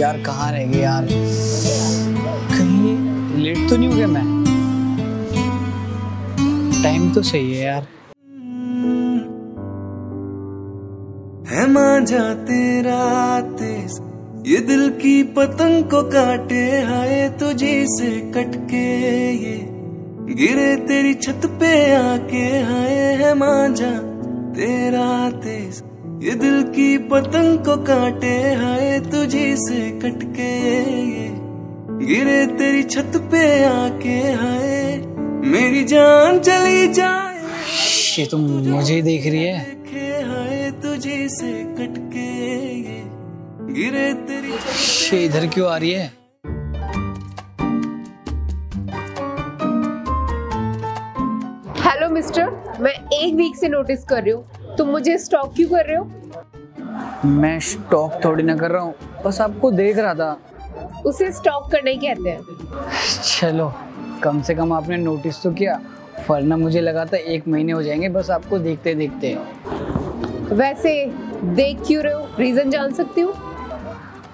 यार, कहाँ रह गए यार? कहीं लेट तो नहीं हो गया मैं? टाइम तो सही है यार। है मांझा तेरा ये दिल की पतंग को काटे, हाय तुझे से कटके ये। गिरे तेरी छत पे आके, हाय है मांझा तेरा तेज ये दिल की पतंग को काटे हाय तुझे से कटके गिरे तेरी छत पे आके हाय मेरी जान चली जाए। ये तुम मुझे देख रही है। हाय तुझी से कटके गिरे तेरी छत ये इधर क्यों आ रही है? हेलो मिस्टर मैं एक वीक से नोटिस कर रही हूँ। तुम मुझे स्टॉक क्यों कर रहे हो? मैं स्टॉक थोड़ी ना कर रहा हूँ बस आपको देख रहा था। उसे स्टॉक करना ही कहते हैं। चलो कम से कम आपने नोटिस तो किया वरना मुझे लगा था एक महीने हो जाएँगे बस आपको देखते देखते। वैसे देख क्यों रहे हो? रीजन जान सकती हूँ?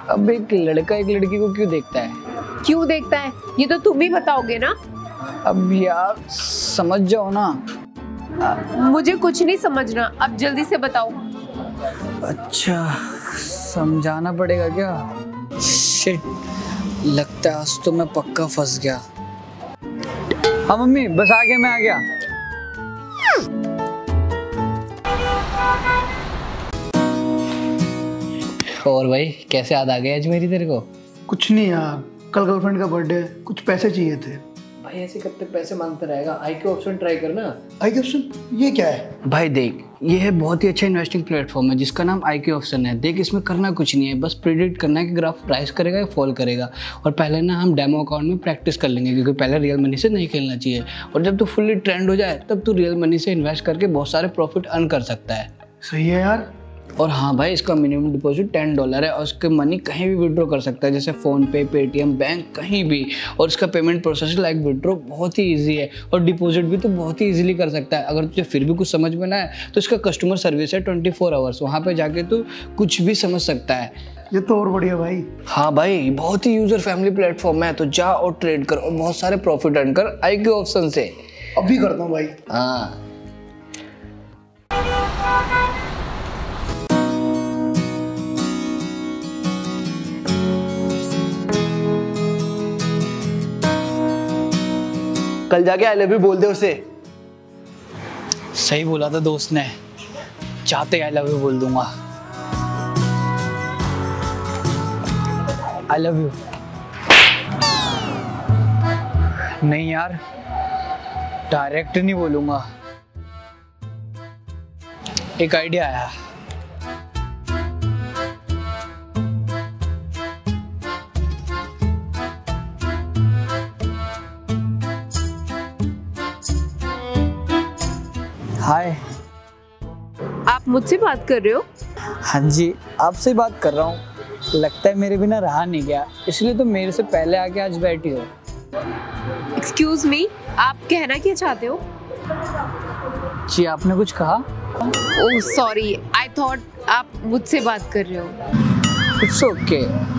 अब एक लड़का एक लड़की को क्यों देखता है? क्यों देखता है? ये तो तुम ही बताओगे ना। अब यार समझ जाओ ना। मुझे कुछ नहीं समझना। अब जल्दी से बताओ। अच्छा समझाना पड़ेगा क्या? शिट लगता है आज तो मैं पक्का फंस गया। हाँ मम्मी बस आ गया मैं आ गया। और भाई कैसे याद आ गया आज मेरी तेरे को? कुछ नहीं यार कल गर्लफ्रेंड का बर्थडे कुछ पैसे चाहिए थे। भाई ऐसे कब तक पैसे माँगता रहेगा? आई के ऑप्शन ट्राई करना। आई ऑप्शन ये क्या है? भाई देख ये है बहुत ही अच्छा इन्वेस्टिंग प्लेटफॉर्म है जिसका नाम आई ऑप्शन है। देख इसमें करना कुछ नहीं है बस प्रिडिक्ट करना है कि ग्राफ प्राइस करेगा या फॉल करेगा। और पहले ना हम डेमो अकाउंट में प्रैक्टिस कर लेंगे क्योंकि पहले रियल मनी से नहीं खेलना चाहिए। और जब तू फुल्ली ट्रेंड हो जाए तब तू रियल मनी से इन्वेस्ट करके बहुत सारे प्रॉफिट अर्न कर सकता है। सही है यार। और हाँ भाई इसका मिनिमम डिपॉजिट टेन डॉलर है और उसके मनी कहीं भी विड्रॉ कर सकता है जैसे फ़ोन पे पेटीएम बैंक कहीं भी। और इसका पेमेंट प्रोसेस लाइक विड्रॉ बहुत ही इजी है और डिपॉजिट भी तो बहुत ही इजीली कर सकता है। अगर तुझे फिर भी कुछ समझ में ना आए तो इसका कस्टमर सर्विस है ट्वेंटी फोर आवर्स वहाँ पर जाके तू कुछ भी समझ सकता है। ये तो और बढ़िया भाई। हाँ भाई बहुत ही यूज़र फैमिली प्लेटफॉर्म है तो जा और ट्रेड कर और बहुत सारे प्रॉफिट अर्न कर आई के ऑप्शन से। अभी करता हूँ भाई। हाँ। कल जाके आई लव यू बोल दे उसे। सही बोला था दोस्त ने। चाहते आई लव यू बोल दूँगा। आई लव यू नहीं यार डायरेक्ट नहीं बोलूँगा। एक आइडिया आया। मुझसे बात कर रहे हो? हाँ जी आपसे बात कर रहा हूँ। लगता है मेरे बिना रहा नहीं गया। इसलिए तो मेरे से पहले आके आज बैठी हो। एक्सक्यूज मी आप कहना क्या चाहते हो? जी आपने कुछ कहा? ओह सॉरी आई थॉट आप मुझसे बात कर रहे हो। It's okay okay.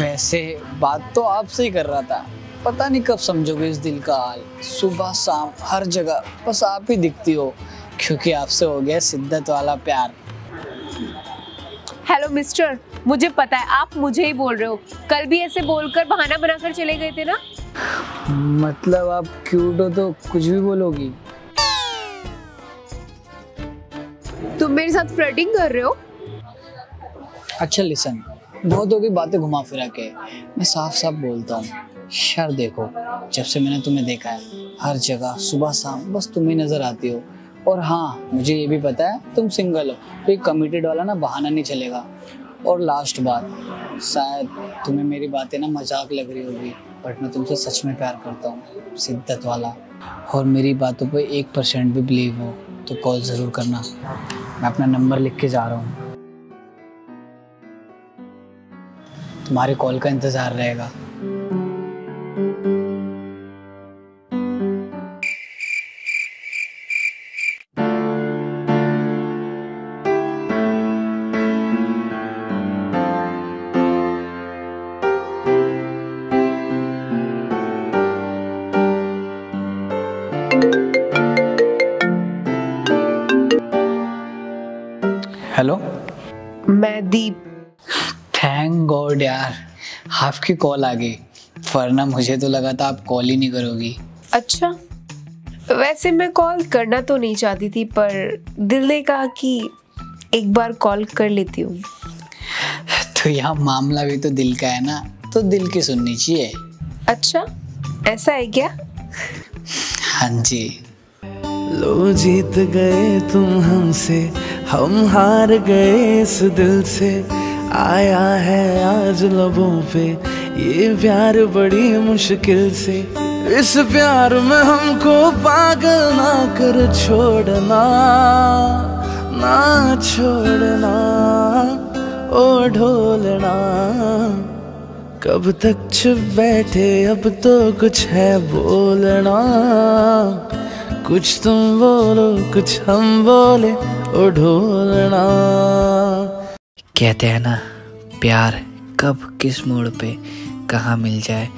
वैसे बात तो आपसे ही कर रहा था। पता नहीं कब समझोगे इस दिल का हाल। सुबह शाम हर जगह बस आप ही दिखती हो। क्योंकि आपसे हो गया शिद्दत वाला प्यार। हेलो मिस्टर मुझे पता है आप मुझे ही बोल रहे हो। कल भी ऐसे बोलकर बहाना बनाकर चले गए थे ना? मतलब आप क्यूट हो तो कुछ भी बोलोगी। तुम मेरे साथ फ्लर्टिंग कर रहे हो? अच्छा लिसन बहुत होगी बातें घुमा फिरा के। मैं साफ़ साफ़ बोलता हूँ। शर देखो जब से मैंने तुम्हें देखा है हर जगह सुबह शाम बस तुम ही नज़र आती हो। और हाँ मुझे ये भी पता है, तुम सिंगल हो तो एक कमिटेड वाला ना बहाना नहीं चलेगा। और लास्ट बात, शायद तुम्हें मेरी बातें ना मज़ाक लग रही होगी बट मैं तुमसे सच में प्यार करता हूँ, शिद्दत वाला। और मेरी बातों पे एक परसेंट भी बिलीव हो तो कॉल ज़रूर करना। मैं अपना नंबर लिख के जा रहा हूँ। तुम्हारे कॉल का इंतज़ार रहेगा। हेलो मैं दीप। थैंक गॉड यार आपकी कॉल आ गई। वरना मुझे तो लगा था आप कॉल ही नहीं करोगी। अच्छा वैसे मैं कॉल करना तो नहीं चाहती थी पर दिल ने कहा कि एक बार कॉल कर लेती हूँ। तो यहाँ मामला भी तो दिल का है ना तो दिल की सुननी चाहिए। अच्छा ऐसा है क्या? हाँ जी। लो जीत गए तुम हमसे, हम हार गए इस दिल से। आया है आज लबों पे, ये प्यार बड़ी मुश्किल से। इस प्यार में हमको पागल ना कर छोड़ना, ना छोड़ना, ओ ढोलना। कब तक चुप बैठे, अब तो कुछ है बोलना। कुछ तुम बोलो, कुछ हम बोले, ओ ढोलना। कहते हैं ना, प्यार कब किस मोड़ पे, कहाँ मिल जाए,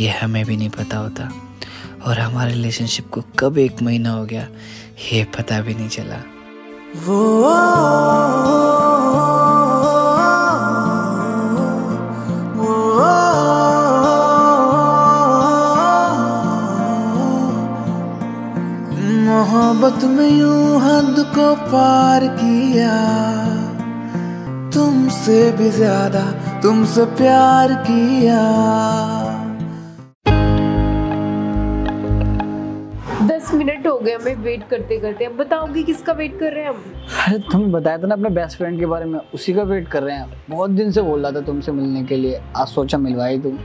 ये हमें भी नहीं पता होता। और हमारे रिलेशनशिप को कब एक महीना हो गया, ये पता भी नहीं चला। वो मोहब्बत में यूँ हद को पार किया। तुमसे भी ज़्यादा तुमसे प्यार किया। दस मिनट हो गए हमें वेट करते करते। अब बताओगी किसका वेट कर रहे हैं हम? अरे तुम बताया था ना अपने बेस्ट फ्रेंड के बारे में उसी का वेट कर रहे हैं। बहुत दिन से बोल रहा था तुमसे मिलने के लिए। आज सोचा मिलवाई तुम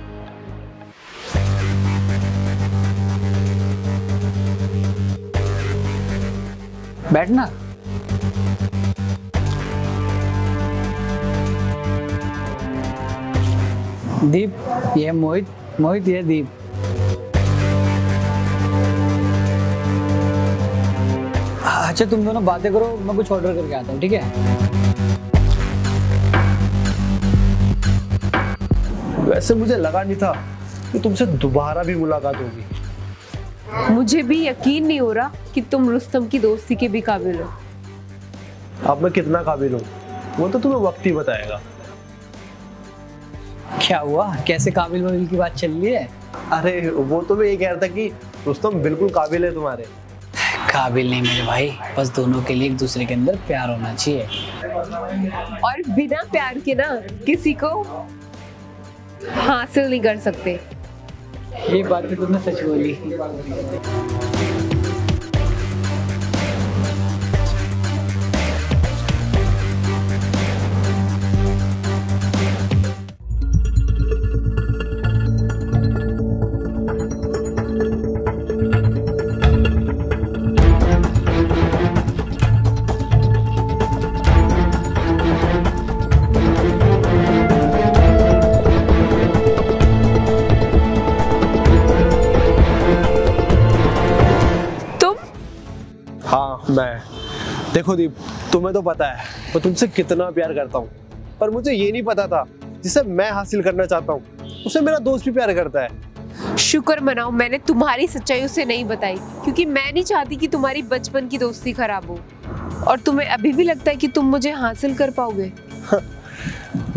बैठना। दीप, ये मोहित मोहित, ये दीप। अच्छा तुम दोनों बातें करो, मैं कुछ ऑर्डर करके आता हूँ, ठीक है? वैसे मुझे लगा नहीं था कि तुमसे दोबारा भी मुलाकात होगी। मुझे भी यकीन नहीं हो रहा कि तुम रुस्तम की दोस्ती के भी काबिल हो। अब मैं कितना काबिल हूँ? वो तो तुम्हें वक्त ही बताएगा। क्या हुआ? कैसे काबिल वाबिल की बात चल रही है? अरे वो तो मैं ये कह रहा था कि रुस्तम बिल्कुल काबिल है तुम्हारे। काबिल नहीं मेरे भाई। बस दोनों के लिए एक दूसरे के अंदर प्यार होना चाहिए। और बिना प्यार के ना किसी को हासिल नहीं कर सकते। ये बात तो तुमने सच बोली। मैं। देखो दीप तुम्हें तो पता है मैं तुमसे कितना प्यार करता हूँ। पर मुझे ये नहीं पता था जिसे मैं हासिल करना चाहता हूँ। उसे मेरा दोस्त भी प्यार करता है। शुक्र मनाओ मैंने तुम्हारी सच्चाई उसे नहीं बताई क्योंकि मैं नहीं चाहती कि तुम्हारी बचपन की दोस्ती खराब हो। और तुम्हें अभी भी लगता है कि तुम मुझे हासिल कर पाओगे?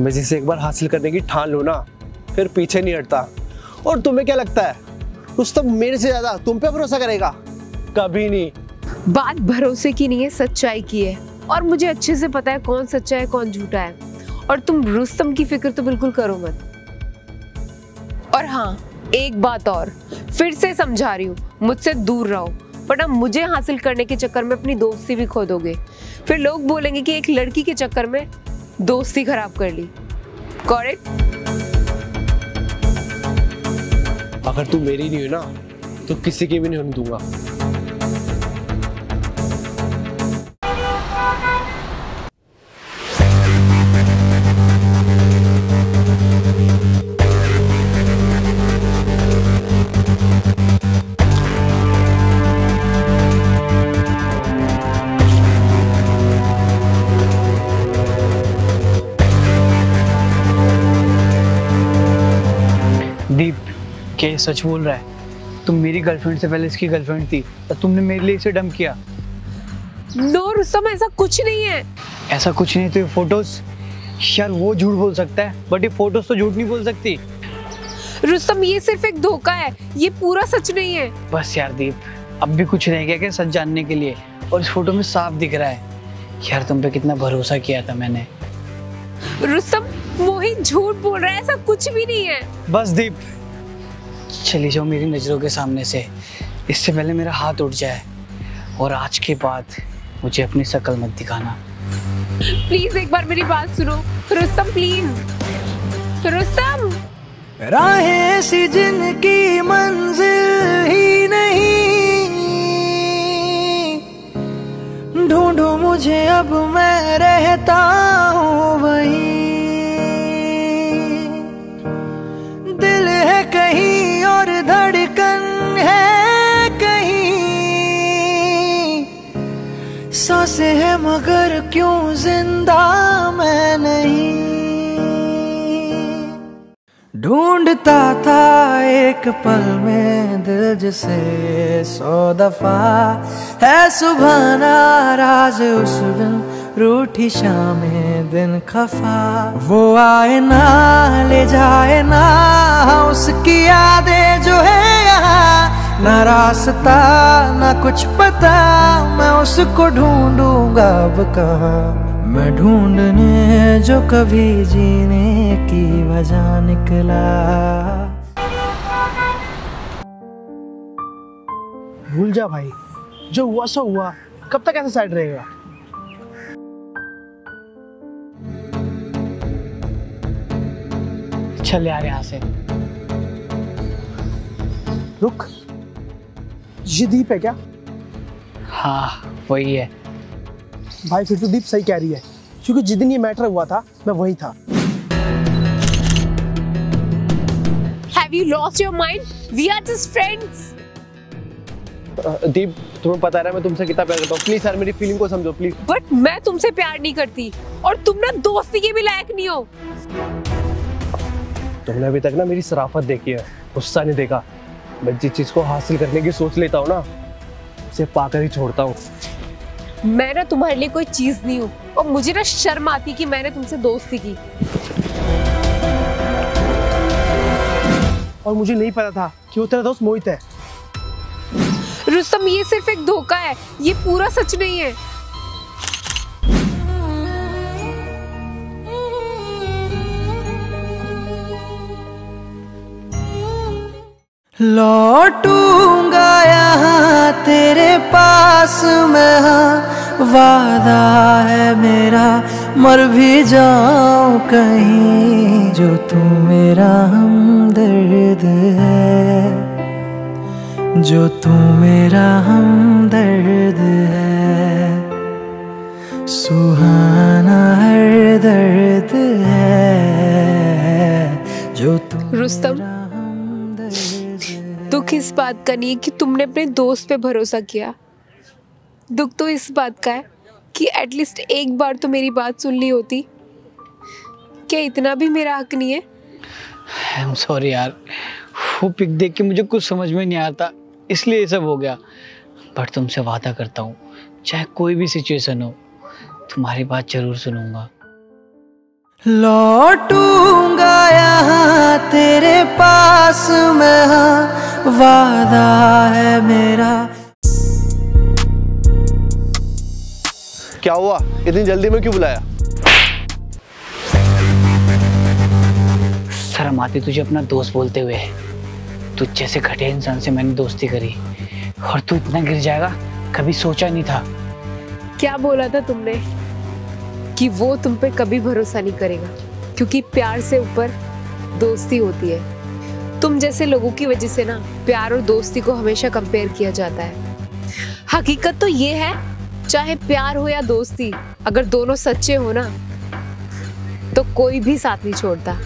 मैं जिसे एक बार हासिल करने की ठान लूँ ना फिर पीछे नहीं हटता। और तुम्हें क्या लगता है रुस्तम मेरे से ज़्यादा तुम पे भरोसा करेगा? कभी नहीं। बात भरोसे की नहीं है, सच्चाई की है। और मुझे अच्छे से पता है कौन सच्चा है, कौन झूठा है। और तुम रुस्तम की फ़िक्र तो बिल्कुल करो मत। और हाँ एक बात और, फिर से समझा रही हूँ, मुझसे दूर रहो। वरना मुझे हासिल करने के चक्कर में अपनी दोस्ती भी खो दोगे। फिर लोग बोलेंगे कि एक लड़की के चक्कर में दोस्ती खराब कर ली। करेक्ट अगर तू मेरी नहीं हुई ना तो किसी की भी नहीं होने दूँगा। ये सच बोल रहा है। तुम मेरी गर्लफ्रेंड से पहले इसकी गर्लफ्रेंड थी और तुमने मेरे लिए इसे डम किया। नो रुस्तम ऐसा कुछ नहीं है। ऐसा कुछ नहीं तो ये फ़ोटोज़ यार वो झूठ बोल सकता है बट ये फ़ोटोज़ तो झूठ नहीं बोल सकती। रुस्तम ये सिर्फ़ एक धोखा है ये पूरा सच नहीं है। बस यार दीप अब भी कुछ रह गया क्या सच जानने के लिए? और इस फ़ोटो में साफ़ दिख रहा है। यार तुम पे कितना भरोसा किया था मैंने। रुस्तम मोहित झूठ बोल रहा है ऐसा कुछ भी नहीं है। बस दीप चली जाओ मेरी नज़रों के सामने से। इससे पहले मेरा हाथ उठ जाए और आज के बाद मुझे अपनी शक्ल मत दिखाना। प्लीज़ एक बार मेरी बात सुनो। रुस्तम प्लीज़। रुस्तम। राहें सी जिनकी मंजिल ही नहीं। ढूंढो मुझे अब मैं रहता क्यों ज़िंदा मैं नहीं? ढूंढता था एक पल में दिल जिसे सौ दफ़ा। है सुबह नाराज़ उस दिन, रूठी शामें दिन खफा। वो आए ना, ले जाए ना उसकी यादें जो है यहाँ। ना रास्ता, ना कुछ पता, मैं उसको ढूंढूँगा अब कहाँ। मैं ढूँढने जो कभी जीने की वजह निकला। भूल जा भाई। जो हुआ, सो हुआ। कब तक ऐसे साइड रहेगा? चल यार यहाँ से। रुक। ये दीप है क्या? हाँ वही है। भाई फिर तो दीप सही कह रही है। क्योंकि जिस दिन ये मैटर हुआ था मैं वही था। Have you lost your mind we are just friends uh, Deep तुम्हें पता है ना मैं तुमसे कितना प्यार करता हूँ। प्लीज़ यार मेरी फीलिंग को समझो प्लीज़ बट मैं तुमसे प्यार नहीं करती। और तुम ना दोस्ती के भी लायक नहीं हो। तुमने अभी तक ना मेरी सराफत देखी है। गुस्सा नहीं देखा। मैं जिस चीज़ को हासिल करने की सोच लेता हूँ ना उसे पाकर ही छोड़ता हूँ। मैं ना तुम्हारे लिए कोई चीज़ नहीं हूँ। और मुझे ना शर्म आती कि मैंने तुमसे दोस्ती की। और मुझे नहीं पता था कि वो तेरा दोस्त मोहित है। रुस्तम ये सिर्फ़ एक धोखा है। ये पूरा सच नहीं है। लौटूँगा यहाँ तेरे पास मैं। हाँ वादा है मेरा, मर भी जाऊँ कहीं जो तू मेरा हम दर्द है। जो तू मेरा हम दर्द है। सुहाना हर दर्द है, जो तू रुस्तम। दुख इस बात का नहीं है कि तुमने अपने दोस्त पे भरोसा किया। दुख तो इस बात का है कि एटलीस्ट एक बार तो मेरी बात सुन ली होती। क्या इतना भी मेरा हक नहीं है? आई एम सॉरी यार। वो पिक देख के मुझे कुछ समझ में नहीं आता। इसलिए ये सब हो गया। बट तुमसे वादा करता हूँ, चाहे कोई भी सिचुएशन हो, तुम्हारी बात ज़रूर सुनूँगा। लौटूँगा यहाँ तेरे पास मैं। हाँ वादा है मेरा। क्या हुआ? इतनी जल्दी में क्यों बुलाया? शर्म आती तुझे अपना दोस्त बोलते हुए। तुझ जैसे घटे इंसान से मैंने दोस्ती करी और तू इतना गिर जाएगा कभी सोचा नहीं था। क्या बोला था तुमने? कि वो तुम पे कभी भरोसा नहीं करेगा, क्योंकि प्यार से ऊपर दोस्ती होती है। तुम जैसे लोगों की वजह से ना, प्यार और दोस्ती को हमेशा कंपेयर किया जाता है। हकीकत तो ये है, चाहे प्यार हो या दोस्ती, अगर दोनों सच्चे हो ना तो कोई भी साथ नहीं छोड़ता।